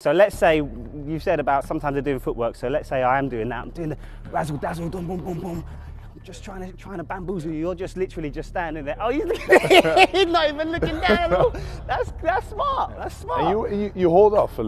So let's say you said about sometimes they're doing footwork. So let's say I am doing that. I'm doing the razzle dazzle, boom, boom, boom, boom. I'm just trying to trying to bamboozle you. You're just literally just standing there. Oh, he's, he's not even looking down. That's that's smart. That's smart. And you, you, you hold off a